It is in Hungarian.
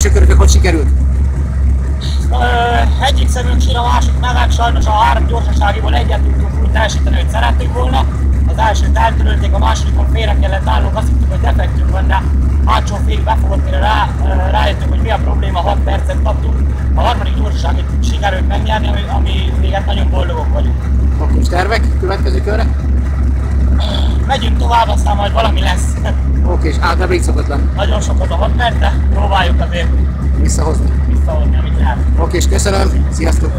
Csökörökök hogy sikerült? Egyik szemünk sír, a másik megáll, sajnos a három gyorsaságiból egyet tudtunk úgy teljesíteni, hogy szerettük volna. Az elsőt eltörölték, a másodikon félre kellett állnunk, azt hittük, hogy defektünk van, de hátsó fék befogott, mire rá, rájöttünk, hogy mi a probléma, 6 percet kaptunk. A harmadik gyorsaságit sikerült megnyerni, ami, ami véget nagyon boldogok vagyunk. Akkor tervek következő körre? Megyünk tovább, aztán majd valami lesz. Oké, és így szokott lenni. Nagyon sokat a 6 perc, de próbáljuk azért Visszahozni. visszahozni, amit lehet. Oké, és köszönöm. Sziasztok!